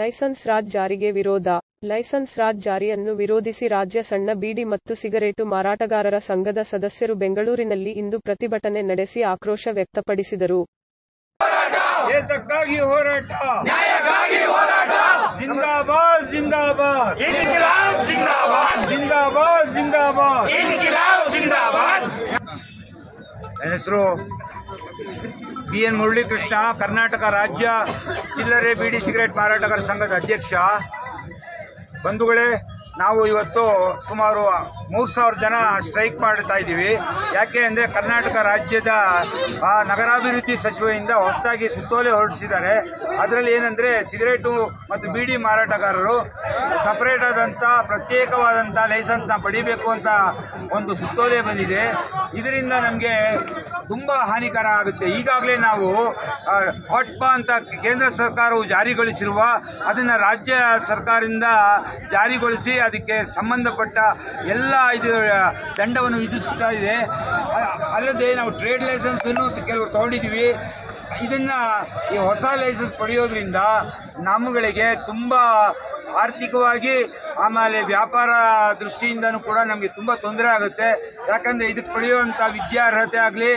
Licence Raj ಜಾರಿಗೆ ವಿರೋಧ. Licence Raj ಜಾರಿಯನ್ನು ವಿರೋಧಿಸಿ ರಾಜ್ಯ ಸಣ್ಣ ಬೀಡಿ ಮತ್ತು ಸಿಗರೇಟು ಮಾರಾಟಗಾರರ ಸಂಘದ ಸದಸ್ಯರು ಬೆಂಗಳೂರಿನಲ್ಲಿ ಇಂದು ಪ್ರತಿಭಟನೆ ನಡೆಸಿ ಆಕ್ರೋಶ ವ್ಯಕ್ತಪಡಿಸಿದರು. ಬಿ ಎನ್ ಮುರಳೀಕೃಷ್ಣ, ಕರ್ನಾಟಕ ರಾಜ್ಯ ಚಿಲ್ಲರೆ ಬೀಡಿ ಸಿಗರೇಟ್ ಮಾರಾಟಗಾರ ಸಂಘದ ಅಧ್ಯಕ್ಷ. ಬಂಧುಗಳೇ, ನಾವು ಇವತ್ತು ಸುಮಾರು ಮೂರು ಸಾವಿರ ಜನ ಸ್ಟ್ರೈಕ್ ಮಾಡ್ತಾ ಇದ್ದೀವಿ. ಯಾಕೆ ಅಂದರೆ ಕರ್ನಾಟಕ ರಾಜ್ಯದ ನಗರಾಭಿವೃದ್ಧಿ ಸಚಿವೆಯಿಂದ ಹೊಸದಾಗಿ ಸುತ್ತೋಲೆ ಹೊರಡಿಸಿದ್ದಾರೆ. ಅದರಲ್ಲಿ ಏನಂದರೆ ಸಿಗರೇಟು ಮತ್ತು ಬೀಡಿ ಮಾರಾಟಗಾರರು ಸಪರೇಟ್ ಆದಂಥ ಪ್ರತ್ಯೇಕವಾದಂಥ ಲೈಸೆನ್ಸ್ನ ಪಡಿಬೇಕು ಅಂತ ಒಂದು ಸುತ್ತೋಲೆ ಬಂದಿದೆ. ಇದರಿಂದ ನಮಗೆ ತುಂಬ ಹಾನಿಕರ ಆಗುತ್ತೆ. ಈಗಾಗಲೇ ನಾವು ಹಾಟ್ಪಾ ಅಂತ ಕೇಂದ್ರ ಸರ್ಕಾರವು ಜಾರಿಗೊಳಿಸಿರುವ ಅದನ್ನು ರಾಜ್ಯ ಸರ್ಕಾರದಿಂದ ಜಾರಿಗೊಳಿಸಿ ಅದಕ್ಕೆ ಸಂಬಂಧಪಟ್ಟ ಎಲ್ಲ ಇದು ದಂಡವನ್ನು ವಿಧಿಸ್ತಾ ಇದೆ. ಅಲ್ಲದೆ ನಾವು ಟ್ರೇಡ್ ಲೈಸೆನ್ಸನ್ನು ಕೆಲವರು ತಗೊಂಡಿದ್ದೀವಿ. ಇದನ್ನು ಈ ಹೊಸ ಲೈಸೆನ್ಸ್ ಪಡೆಯೋದ್ರಿಂದ ನಮ್ಮಗಳಿಗೆ ತುಂಬ ಆರ್ಥಿಕವಾಗಿ ಆಮೇಲೆ ವ್ಯಾಪಾರ ದೃಷ್ಟಿಯಿಂದನೂ ಕೂಡ ನಮಗೆ ತುಂಬ ತೊಂದರೆ ಆಗುತ್ತೆ. ಯಾಕಂದರೆ ಇದಕ್ಕೆ ಪಡೆಯುವಂಥ ವಿದ್ಯಾರ್ಹತೆ ಆಗಲಿ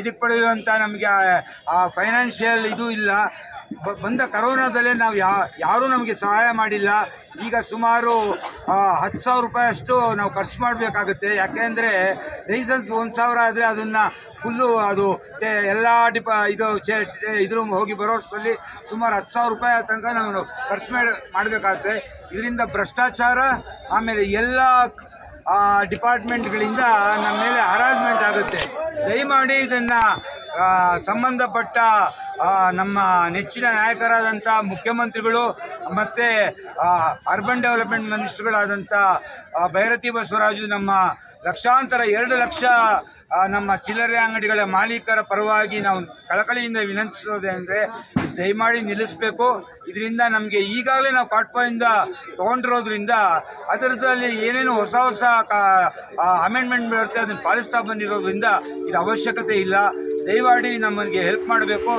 ಇದಕ್ಕೆ ಪಡೆಯುವಂಥ ನಮಗೆ ಫೈನಾನ್ಷಿಯಲ್ ಇದು ಇಲ್ಲ. ಬಂದ ಕರೋನಾದಲ್ಲೇ ನಾವು ಯಾ, ಯಾರೂ ನಮಗೆ ಸಹಾಯ ಮಾಡಿಲ್ಲ. ಈಗ ಸುಮಾರು ಹತ್ತು ಸಾವಿರ ರೂಪಾಯಿ ಅಷ್ಟು ನಾವು ಖರ್ಚು ಮಾಡಬೇಕಾಗುತ್ತೆ. ಯಾಕೆಂದರೆ ಲೈಸೆನ್ಸ್ ಒಂದು ಸಾವಿರ ಆದರೆ ಅದನ್ನು ಫುಲ್ಲು ಅದು ಎಲ್ಲ ಡಿಪ ಇದು ಚೆ ಇದ್ರ ಹೋಗಿ ಬರೋಷ್ಟರಲ್ಲಿ ಸುಮಾರು ಹತ್ತು ಸಾವಿರ ರೂಪಾಯಿ ತನಕ ನಾವು ಖರ್ಚು ಮಾಡಿ, ಮಾಡಬೇಕಾಗುತ್ತೆ. ಇದರಿಂದ ಭ್ರಷ್ಟಾಚಾರ, ಆಮೇಲೆ ಎಲ್ಲ ಡಿಪಾರ್ಟ್ಮೆಂಟ್ಗಳಿಂದ ನಮ್ಮ ಮೇಲೆ ಹರಾಜ್ಮೆಂಟ್ ಆಗುತ್ತೆ. ದಯಮಾಡಿ ಇದನ್ನು ಸಂಬಂಧಪಟ್ಟ ನಮ್ಮ ನೆಚ್ಚಿನ ನಾಯಕರಾದಂಥ ಮುಖ್ಯಮಂತ್ರಿಗಳು ಮತ್ತು ಅರ್ಬನ್ ಡೆವಲಪ್ಮೆಂಟ್ ಮಿನಿಸ್ಟರ್ಗಳಾದಂಥ ಭೈರತಿ ಬಸವರಾಜು ನಮ್ಮ ಲಕ್ಷಾಂತರ ಎರಡು ಲಕ್ಷ ನಮ್ಮ ಚಿಲ್ಲರೆ ಅಂಗಡಿಗಳ ಮಾಲೀಕರ ಪರವಾಗಿ ನಾವು ಕಳಕಳಿಯಿಂದ ವಿನಂತಿಸೋದೇನೆಂದರೆ ದಯಮಾಡಿ ನಿಲ್ಲಿಸಬೇಕು. ಇದರಿಂದ ನಮಗೆ ಈಗಾಗಲೇ ನಾವು ಕಾಟ್ಪಾಯಿಂದ ತೊಗೊಂಡಿರೋದ್ರಿಂದ ಅದರದಲ್ಲಿ ಏನೇನು ಹೊಸ ಹೊಸ ಅಮೆಂಡ್ಮೆಂಟ್ ಬರುತ್ತೆ, ಅದನ್ನು ಪಾಲಿಸ್ತಾ ಬಂದಿರೋದ್ರಿಂದ ಇದು ಅವಶ್ಯಕತೆ ಇಲ್ಲ. ದಯಮಾಡಿ ನಮಗೆ ಹೆಲ್ಪ್ ಮಾಡಬೇಕು.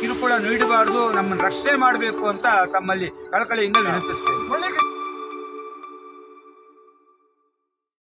ಕಿರುಕುಳ ನೀಡಬಾರ್ದು. ನಮ್ಮನ್ನು ರಕ್ಷಣೆ ಮಾಡಬೇಕು ಅಂತ ತಮ್ಮಲ್ಲಿ ಕಳಕಳಿಯಿಂದ ವಿನಂತಿಸ್ತೇನೆ.